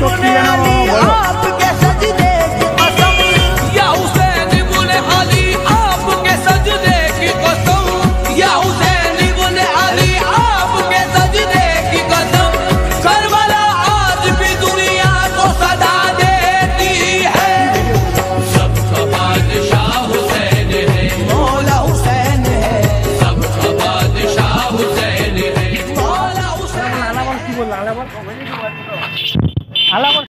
तो किया ना वो লালাবার কমেডি ojalá.